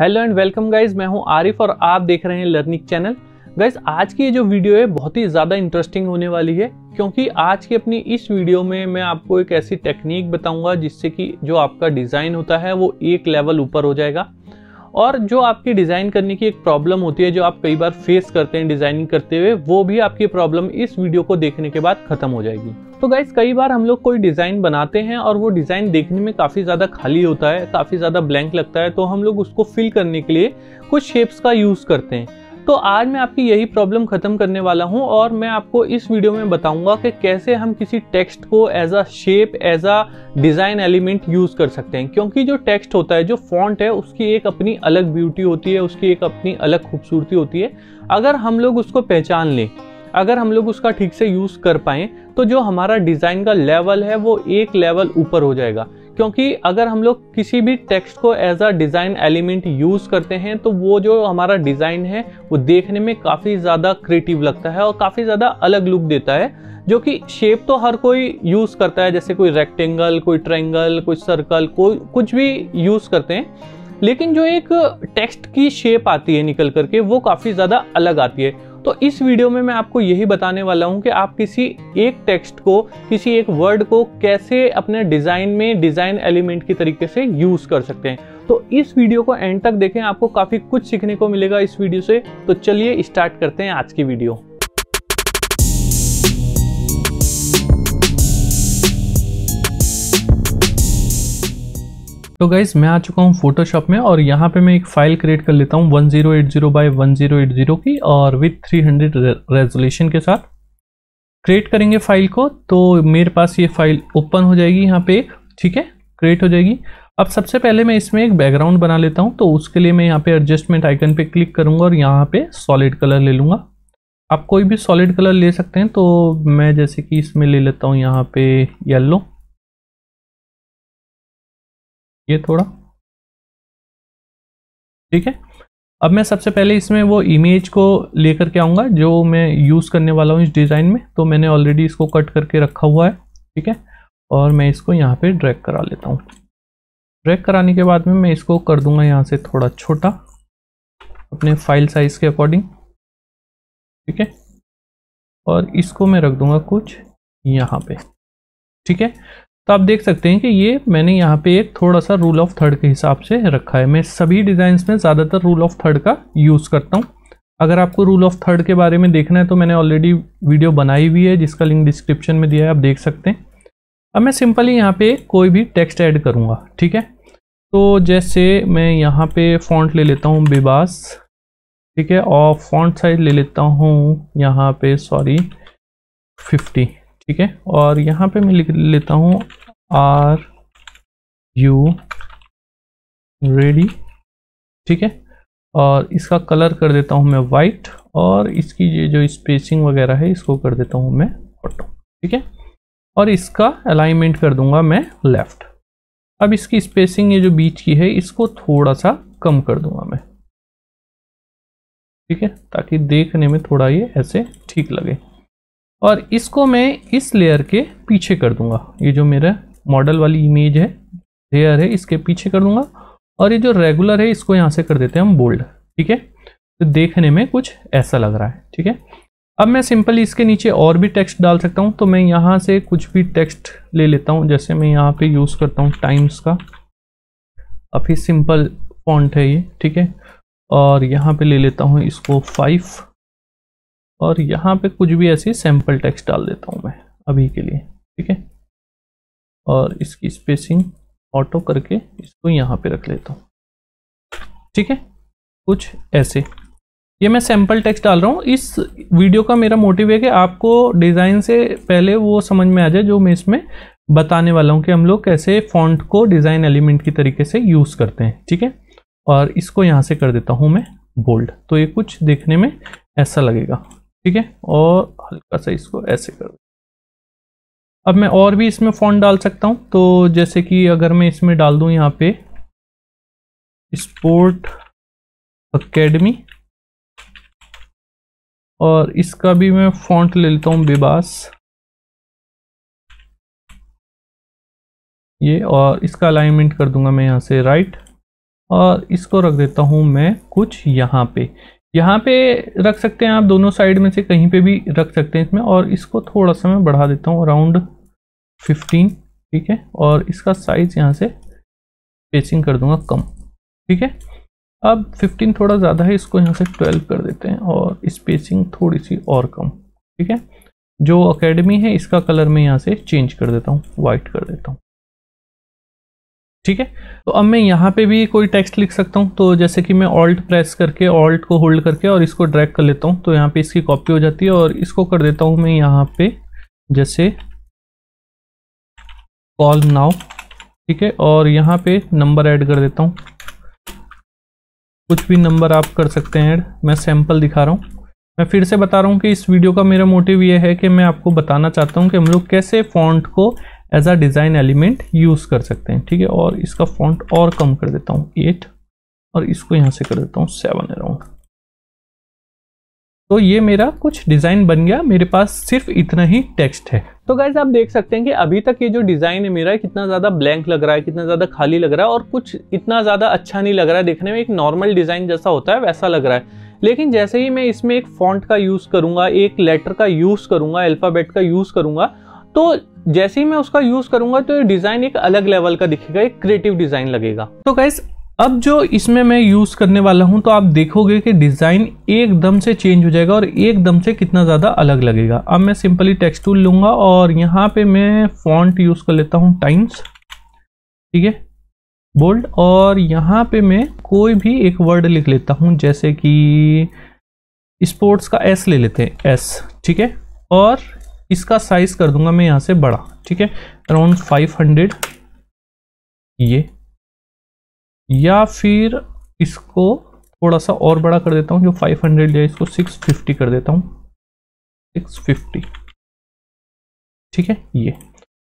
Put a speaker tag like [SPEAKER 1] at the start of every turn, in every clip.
[SPEAKER 1] Hello and welcome guys मैं हूँ आरिफ और आप देख रहे हैं लर्निंग चैनल। गाइज़ आज की ये जो वीडियो है, बहुत ही ज़्यादा इंटरेस्टिंग होने वाली है, क्योंकि आज की अपनी इस वीडियो में मैं आपको एक ऐसी टेक्निक बताऊँगा जिससे कि जो आपका डिज़ाइन होता है, वो एक लेवल ऊपर हो जाएगा। और जो आपकी डिज़ाइन करने की एक प्रॉब्लम होती है, जो आप कई बार फेस करते हैं डिज़ाइनिंग करते हुए, वो भी आपकी प्रॉब्लम इस वीडियो को देखने के बाद ख़त्म हो जाएगी। तो गाइज़ कई बार हम लोग कोई डिज़ाइन बनाते हैं और वो डिज़ाइन देखने में काफ़ी ज़्यादा खाली होता है, काफ़ी ज़्यादा ब्लैंक लगता है तो हम लोग उसको फिल करने के लिए कुछ शेप्स का यूज़ करते हैं। तो आज मैं आपकी यही प्रॉब्लम खत्म करने वाला हूँ और मैं आपको इस वीडियो में बताऊँगा कि कैसे हम किसी टेक्स्ट को as a shape as a design element use कर सकते हैं। क्योंकि जो टेक्स्ट होता है, जो फॉन्ट है, उसकी एक अपनी अलग ब्यूटी होती है, उसकी एक अपनी अलग खूबसूरती होती है। अगर हम लोग उसको पहचान लें, अगर हम लोग उसका ठीक से यूज़ कर पाएँ तो जो हमारा डिज़ाइन का लेवल है, वो एक लेवल ऊपर हो जाएगा। क्योंकि अगर हम लोग किसी भी टेक्स्ट को as a design element use करते हैं तो वो जो हमारा डिज़ाइन है, वो देखने में काफ़ी ज़्यादा क्रिएटिव लगता है और काफ़ी ज़्यादा अलग लुक देता है, जो कि शेप तो हर कोई यूज़ करता है, जैसे कोई रेक्टेंगल कोई ट्रायंगल कोई सर्कल कोई, कुछ भी यूज़ करते हैं। लेकिन जो एक टेक्स्ट की शेप आती है निकल करके, वो काफ़ी ज़्यादा अलग आती है। तो इस वीडियो में मैं आपको यही बताने वाला हूँ कि आप किसी एक टेक्स्ट को, किसी एक वर्ड को कैसे अपने डिज़ाइन में डिज़ाइन एलिमेंट की तरीके से यूज़ कर सकते हैं। तो इस वीडियो को एंड तक देखें, आपको काफ़ी कुछ सीखने को मिलेगा इस वीडियो से। तो चलिए स्टार्ट करते हैं आज की वीडियो। तो गाइज़ मैं आ चुका हूँ फोटोशॉप में और यहाँ पे मैं एक फ़ाइल क्रिएट कर लेता हूँ 1080 ज़ीरो एट ज़ीरो की और विथ 300 हंड्रेड रेजोल्यूशन के साथ। क्रिएट करेंगे फ़ाइल को तो मेरे पास ये फ़ाइल ओपन हो जाएगी यहाँ पे एक ठीक है? क्रिएट हो जाएगी। अब सबसे पहले मैं इसमें एक बैकग्राउंड बना लेता हूँ तो उसके लिए मैं यहाँ पे एडजस्टमेंट आइकन पे क्लिक करूँगा और यहाँ पे सॉलिड कलर ले लूँगा। आप कोई भी सॉलिड कलर ले सकते हैं तो मैं जैसे कि इसमें ले लेता हूँ यहाँ पे येल्लो ये थोड़ा। ठीक है? अब मैं सबसे पहले इसमें वो इमेज को लेकर के आऊँगा, जो मैं यूज़ करने वाला हूँ इस डिज़ाइन में। तो मैंने ऑलरेडी इसको कट करके रखा हुआ है, ठीक है? और मैं इसको यहाँ पे ड्रैग करा लेता हूँ। ड्रैग कराने के बाद में मैं इसको कर दूँगा यहाँ से थोड़ा छोटा, अपने फ़ाइल साइज़ के अकॉर्डिंग ठीक है? और इसको मैं रख दूँगा कुछ यहाँ पे, ठीक है? तो आप देख सकते हैं कि ये मैंने यहाँ पे एक थोड़ा सा रूल ऑफ़ थर्ड के हिसाब से रखा है। मैं सभी डिज़ाइंस में ज़्यादातर रूल ऑफ़ थर्ड का यूज़ करता हूँ। अगर आपको रूल ऑफ़ थर्ड के बारे में देखना है तो मैंने ऑलरेडी वीडियो बनाई हुई है, जिसका लिंक डिस्क्रिप्शन में दिया है, आप देख सकते हैं। अब मैं सिंपली यहाँ पे कोई भी टेक्स्ट ऐड करूँगा, ठीक है? तो जैसे मैं यहाँ पे फॉन्ट ले लेता हूँ बेबास ठीक है? और फॉन्ट साइज़ ले लेता हूँ यहाँ पे सॉरी फिफ्टी ठीक है? और यहाँ पे मैं लिख लेता हूँ आर यू रेडी, ठीक है? और इसका कलर कर देता हूँ मैं वाइट और इसकी ये जो स्पेसिंग वगैरह है, इसको कर देता हूँ मैं ऑटो ठीक है? और इसका अलाइनमेंट कर दूँगा मैं लेफ़्ट अब इसकी स्पेसिंग ये जो बीच की है, इसको थोड़ा सा कम कर दूँगा मैं, ठीक है? ताकि देखने में थोड़ा ये ऐसे ठीक लगे। और इसको मैं इस लेयर के पीछे कर दूँगा, ये जो मेरा मॉडल वाली इमेज है लेयर है, इसके पीछे कर दूँगा। और ये जो रेगुलर है, इसको यहाँ से कर देते हैं हम बोल्ड ठीक है? तो देखने में कुछ ऐसा लग रहा है, ठीक है? अब मैं सिंपली इसके नीचे और भी टेक्स्ट डाल सकता हूँ तो मैं यहाँ से कुछ भी टेक्स्ट ले लेता हूँ। जैसे मैं यहाँ पे यूज़ करता हूँ टाइम्स का। काफ़ी सिंपल फॉन्ट है ये, ठीक है? और यहाँ पे ले लेता हूँ इसको फाइव और यहाँ पे कुछ भी ऐसी सैंपल टेक्स्ट डाल देता हूँ मैं, अभी के लिए, ठीक है? और इसकी स्पेसिंग ऑटो करके इसको यहाँ पे रख लेता हूँ। ठीक है? कुछ ऐसे। ये मैं सैंपल टेक्स्ट डाल रहा हूँ। इस वीडियो का मेरा मोटिव है कि आपको डिज़ाइन से पहले वो समझ में आ जाए जो मैं इसमें बताने वाला हूँ कि हम लोग कैसे फॉन्ट को डिज़ाइन एलिमेंट की तरीके से यूज़ करते हैं। ठीक है? और इसको यहाँ से कर देता हूँ मैं बोल्ड तो ये कुछ देखने में ऐसा लगेगा। ठीक है? और हल्का सा इसको ऐसे कर अब मैं और भी इसमें फॉन्ट डाल सकता हूँ। तो जैसे कि अगर मैं इसमें डाल दूँ यहाँ पे स्पोर्ट अकेडमी और इसका भी मैं फॉन्ट ले लेता हूँ बेबास ये और इसका अलाइनमेंट कर दूँगा मैं यहाँ से राइट और इसको रख देता हूँ मैं कुछ यहाँ पे। यहाँ पे रख सकते हैं आप, दोनों साइड में से कहीं पे भी रख सकते हैं इसमें। और इसको थोड़ा सा मैं बढ़ा देता हूँ अराउंड 15 ठीक है? और इसका साइज़ यहाँ से स्पेसिंग कर दूँगा कम, ठीक है? अब 15 थोड़ा ज़्यादा है, इसको यहाँ से 12 कर देते हैं और स्पेसिंग थोड़ी सी और कम, ठीक है? जो अकेडमी है, इसका कलर मैं यहाँ से चेंज कर देता हूँ वाइट कर देता हूँ। ठीक है? तो अब मैं यहाँ पे भी कोई टेक्स्ट लिख सकता हूँ। तो जैसे कि मैं ऑल्ट प्रेस करके ऑल्ट को होल्ड करके और इसको ड्रैग कर लेता हूँ। तो यहाँ पे इसकी कॉपी हो जाती है और इसको कर देता हूँ मैं यहाँ पे जैसे कॉल नाउ ठीक है? और यहाँ पे नंबर ऐड कर देता हूँ। कुछ भी नंबर आप कर सकते हैं ऐड मैं सैंपल दिखा रहा हूँ। मैं फिर से बता रहा हूँ कि इस वीडियो का मेरा मोटिव ये है कि मैं आपको बताना चाहता हूँ कि हम लोग कैसे फॉन्ट को as a design element use कर सकते हैं, ठीक है? और इसका फॉन्ट और कम कर देता हूँ एट और इसको यहाँ से कर देता हूँ सेवन अराउंड तो ये मेरा कुछ डिज़ाइन बन गया। मेरे पास सिर्फ़ इतना ही टेक्स्ट है। तो गाइज़ आप देख सकते हैं कि अभी तक ये जो डिज़ाइन है मेरा, कितना ज़्यादा ब्लैंक लग रहा है, कितना ज़्यादा खाली लग रहा है और कुछ इतना ज़्यादा अच्छा नहीं लग रहा है। देखने में एक नॉर्मल डिज़ाइन जैसा होता है, वैसा लग रहा है। लेकिन जैसे ही मैं इसमें एक फॉन्ट का यूज़ करूँगा, एक लेटर का यूज़ करूँगा अल्फ़ाबेट का यूज़ करूँगा तो जैसे ही मैं उसका यूज़ करूँगा तो डिज़ाइन एक अलग लेवल का दिखेगा, एक क्रिएटिव डिज़ाइन लगेगा। तो गाइस अब जो इसमें मैं यूज़ करने वाला हूँ तो आप देखोगे कि डिज़ाइन एकदम से चेंज हो जाएगा और एकदम से कितना ज़्यादा अलग लगेगा। अब मैं सिंपली टेक्स्ट टूल लूँगा और यहाँ पे मैं फॉन्ट यूज़ कर लेता हूँ टाइम्स ठीक है? बोल्ड और यहाँ पे मैं कोई भी एक वर्ड लिख लेता हूँ, जैसे कि स्पोर्ट्स का एस ले लेते हैं एस ठीक है? और इसका साइज़ कर दूँगा मैं यहाँ से बड़ा, ठीक है? अराउंड 500 ये। या फिर इसको थोड़ा सा और बड़ा कर देता हूँ, जो 500 है इसको 650 कर देता हूँ। 650 ठीक है? ये।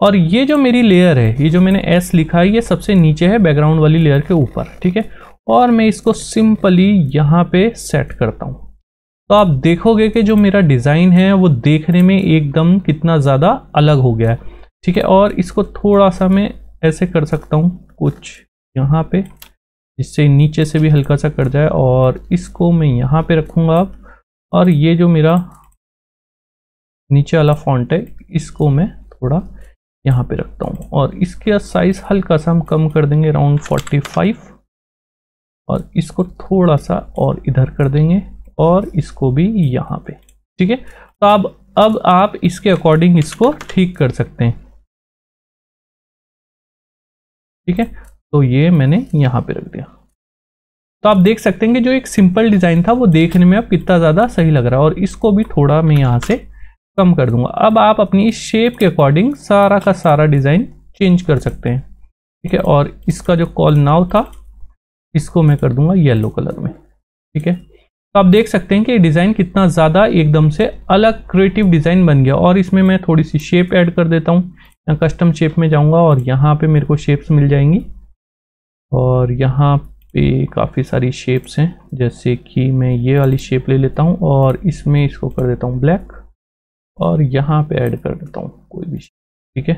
[SPEAKER 1] और ये जो मेरी लेयर है, ये जो मैंने एस लिखा है, ये सबसे नीचे है बैकग्राउंड वाली लेयर के ऊपर, ठीक है? और मैं इसको सिंपली यहाँ पे सेट करता हूँ। तो आप देखोगे कि जो मेरा डिज़ाइन है, वो देखने में एकदम कितना ज़्यादा अलग हो गया है। ठीक है, और इसको थोड़ा सा मैं ऐसे कर सकता हूँ, कुछ यहाँ पे, जिससे नीचे से भी हल्का सा कर जाए, और इसको मैं यहाँ पे रखूँगा आप और ये जो मेरा नीचे वाला फॉन्ट है, इसको मैं थोड़ा यहाँ पे रखता हूँ। और इसके साइज़ हल्का सा हम कम कर देंगे अराउंड 45 और इसको थोड़ा सा और इधर कर देंगे। और इसको भी यहाँ पे, ठीक है? तो अब अब आप इसके अकॉर्डिंग इसको ठीक कर सकते हैं। ठीक है? तो ये मैंने यहाँ पे रख दिया। तो आप देख सकते हैं कि जो एक सिंपल डिज़ाइन था, वो देखने में अब कितना ज़्यादा सही लग रहा है और इसको भी थोड़ा मैं यहाँ से कम कर दूँगा। अब आप अपनी शेप के अकॉर्डिंग सारा का सारा डिज़ाइन चेंज कर सकते हैं। ठीक है? और इसका जो कॉल नाव था, इसको मैं कर दूँगा येलो कलर में। ठीक है? तो आप देख सकते हैं कि डिज़ाइन कितना ज़्यादा एकदम से अलग क्रिएटिव डिज़ाइन बन गया। और इसमें मैं थोड़ी सी शेप ऐड कर देता हूँ। यहाँ कस्टम शेप में जाऊँगा और यहाँ पे मेरे को शेप्स मिल जाएँगी। और यहाँ पे काफ़ी सारी शेप्स हैं, जैसे कि मैं ये वाली शेप ले लेता हूँ और इसमें इसको कर देता हूँ ब्लैक और यहाँ पे ऐड कर देता हूँ कोई भी ठीक है?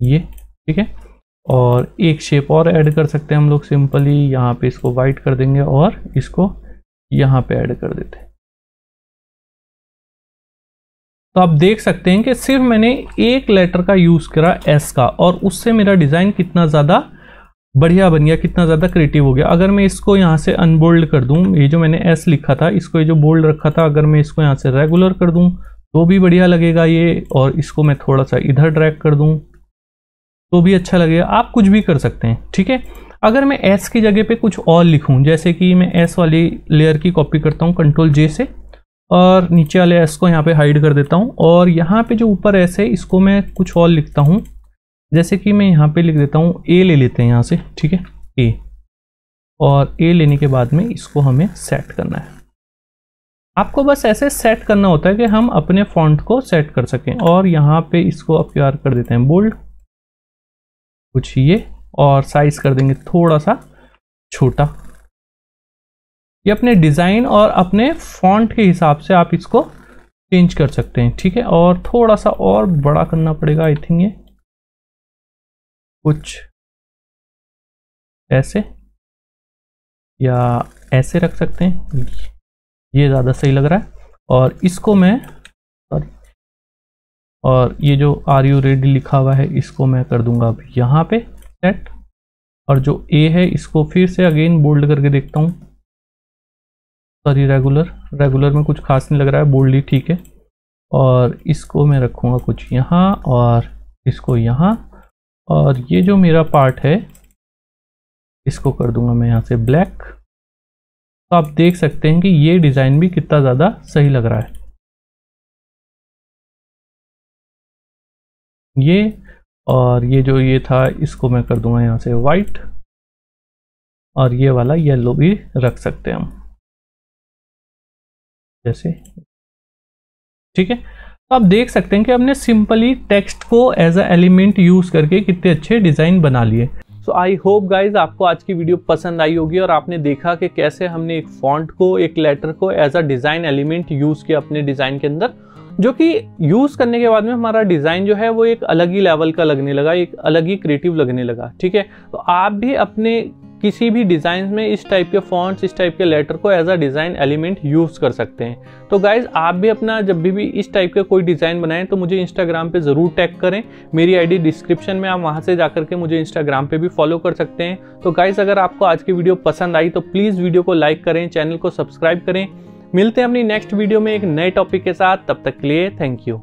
[SPEAKER 1] ये, ठीक है? और एक शेप और ऐड कर सकते हैं हम लोग सिंपली यहाँ पे इसको वाइट कर देंगे और इसको यहाँ पे ऐड कर देते हैं। तो आप देख सकते हैं कि सिर्फ़ मैंने एक लेटर का यूज़ करा एस का और उससे मेरा डिज़ाइन कितना ज़्यादा बढ़िया बन गया, कितना ज़्यादा क्रिएटिव हो गया। अगर मैं इसको यहाँ से अनबोल्ड कर दूँ, ये जो मैंने एस लिखा था, इसको ये जो बोल्ड रखा था, अगर मैं इसको यहाँ से रेगुलर कर दूँ तो भी बढ़िया लगेगा ये। और इसको मैं थोड़ा सा इधर ड्रैग कर दूँ तो भी अच्छा लगेगा। आप कुछ भी कर सकते हैं, ठीक है? अगर मैं एस की जगह पे कुछ और लिखूं, जैसे कि मैं एस वाली लेयर की कॉपी करता हूँ कंट्रोल जे से, और नीचे वाले एस को यहाँ पे हाइड कर देता हूँ, और यहाँ पे जो ऊपर एस है, इसको मैं कुछ और लिखता हूँ। जैसे कि मैं यहाँ पे लिख देता हूँ ए ले लेते हैं यहाँ से, ठीक है? ए और ए लेने के बाद में इसको हमें सेट करना है। आपको बस ऐसे सेट करना होता है कि हम अपने फॉन्ट को सेट कर सकें, और यहाँ पे इसको अब कर देते हैं। बोल्ड कुछ ये और साइज़ कर देंगे थोड़ा सा छोटा। ये अपने डिज़ाइन और अपने फॉन्ट के हिसाब से आप इसको चेंज कर सकते हैं, ठीक है? और थोड़ा सा और बड़ा करना पड़ेगा आई थिंक ये। कुछ ऐसे या ऐसे रख सकते हैं। ये ज़्यादा सही लग रहा है। और इसको मैं और ये जो आर यू रेडी लिखा हुआ है, इसको मैं कर दूँगा अब यहाँ पे सेट और जो ए है, इसको फिर से अगेन बोल्ड करके देखता हूँ। सॉरी रेगुलर रेगुलर में कुछ खास नहीं लग रहा है बोल्ड ही ठीक है। और इसको मैं रखूँगा कुछ यहाँ और इसको यहाँ। और ये जो मेरा पार्ट है, इसको कर दूँगा मैं यहाँ से ब्लैक तो आप देख सकते हैं कि ये डिज़ाइन भी कितना ज़्यादा सही लग रहा है। ये और ये जो ये था, इसको मैं कर दूँगा यहाँ से वाइट और ये वाला येलो भी रख सकते हैं हम। जैसे, ठीक है? तो आप देख सकते हैं कि हमने सिंपली टेक्स्ट को एज अ एलिमेंट यूज़ करके कितने अच्छे डिज़ाइन बना लिए। सो आई होप गाइज़ आपको आज की वीडियो पसंद आई होगी और आपने देखा कि कैसे हमने एक फॉन्ट को, एक लेटर को as a design element use किया अपने डिज़ाइन के अंदर। जो कि यूज़ करने के बाद में हमारा डिज़ाइन जो है वो एक अलग ही लेवल का लगने लगा एक अलग ही क्रिएटिव लगने लगा ठीक है? तो आप भी अपने किसी भी डिज़ाइन में इस टाइप के फॉन्ट्स इस टाइप के लेटर को as a design element use कर सकते हैं। तो गाइज़ आप भी अपना जब भी, भी इस टाइप के कोई डिज़ाइन बनाएँ तो मुझे इंस्टाग्राम पे ज़रूर टैग करें। मेरी आईडी डिस्क्रिप्शन में आप वहाँ से जाकर के मुझे इंस्टाग्राम पे भी फॉलो कर सकते हैं। तो गाइज़ अगर आपको आज की वीडियो पसंद आई तो प्लीज़ वीडियो को लाइक करें चैनल को सब्सक्राइब करें। मिलते हैं अपनी नेक्स्ट वीडियो में एक नए टॉपिक के साथ। तब तक के लिए थैंक यू